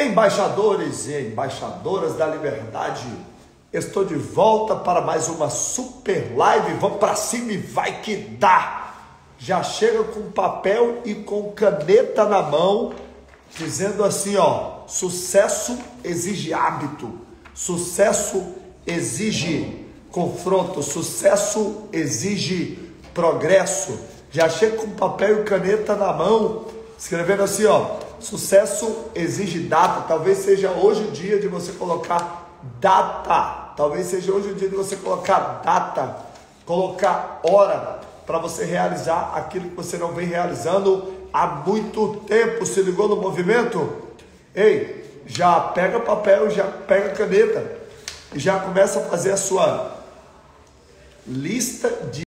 Embaixadores e embaixadoras da liberdade, estou de volta para mais uma super live. Vamos para cima e vai que dá! Já chega com papel e com caneta na mão, dizendo assim: ó, sucesso exige hábito, sucesso exige confronto, sucesso exige progresso. Já chega com papel e caneta na mão, escrevendo assim: ó Sucesso exige data. Talvez seja hoje o dia de você colocar data. Talvez seja hoje o dia de você colocar data, colocar hora para você realizar aquilo que você não vem realizando há muito tempo. Se ligou no movimento? Ei, já pega papel, já pega caneta e já começa a fazer a sua lista de